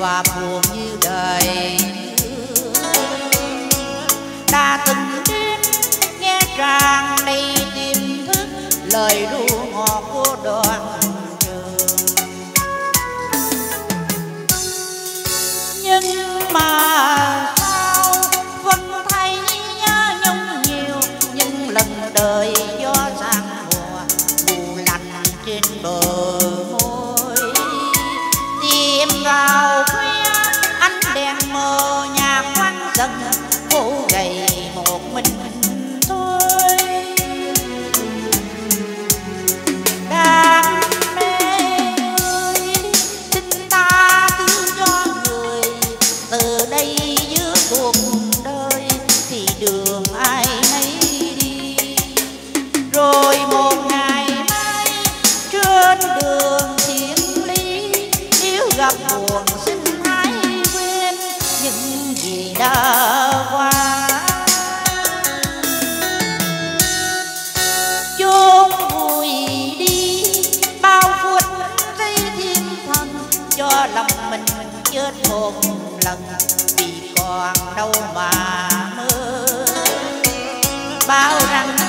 và buồn như đời. Đã từng đến nghe tràng đây tìm thức lời ru ngọt của đoàn trường nhưng mà sao vẫn thấy nhung nhiều nhưng lần đời gió sang mùa mù lạnh trên bờ môi. Tìm vào Тогда lòng mình chết một lần vì còn đâu mà mơ. Bao rằng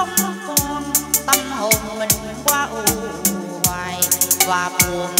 sống còn tâm hồn mình qua u hoài và buồn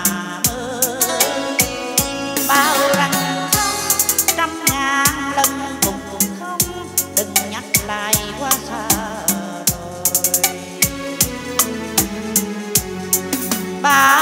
bye.